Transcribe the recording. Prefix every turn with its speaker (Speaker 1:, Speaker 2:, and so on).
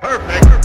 Speaker 1: Perfect.